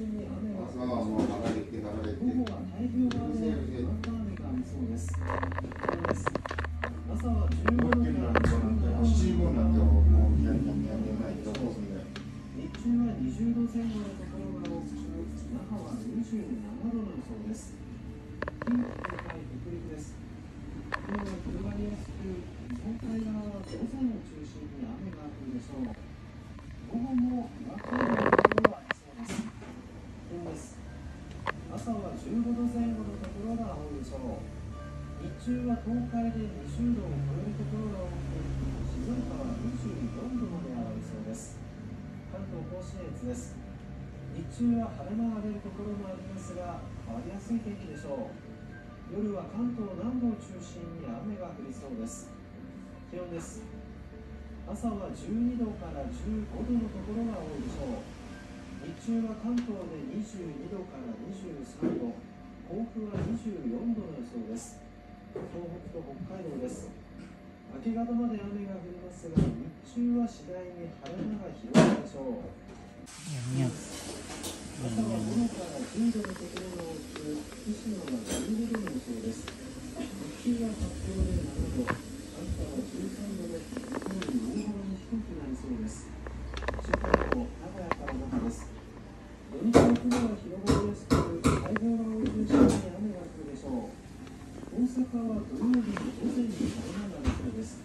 朝はもう離れて離れて午後は太平洋側でにわか雨がありそうです。です朝は15度から7時頃になってももう南も南もないとこすんだよ日中は20度前後のところが多く、那覇は27度の予想です。近畿、東海、北陸です。雲が広がりやすく、日本海側は午前を中心に雨が降るでしょう。午後もにわか雨のところはありそうです。気温です。朝は15度前後のところが多いでしょう。日中は東海で20度を超えるところが多く、静岡は24度まで上がりそうです。関東甲信越です。日中は晴れ間が出るところもありますが、変わりやすい天気でしょう。夜は関東南部を中心に雨が降りそうです。気温です。朝は12度から15度のところが多いでしょう。日中は関東で24度の予想です。東北と北海道です。明け方まで雨が降りますが、日中は次第に晴れ間が広がるでしょう。大阪は土曜日午前に7なるそです